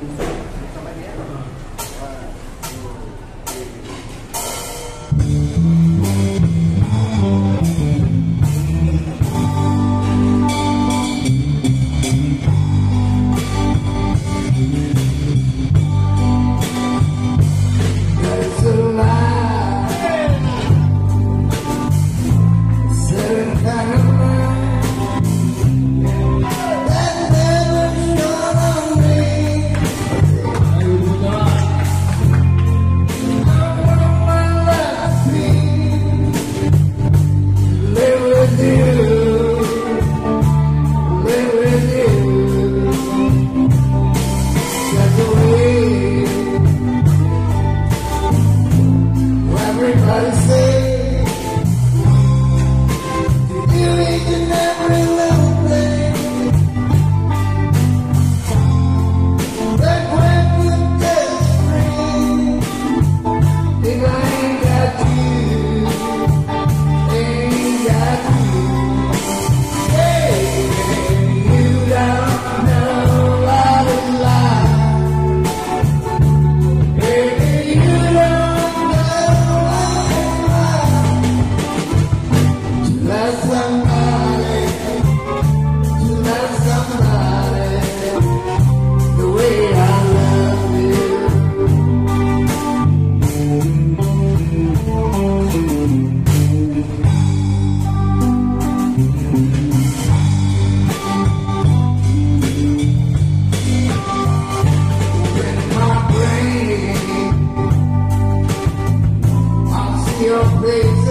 There's I'll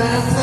Nada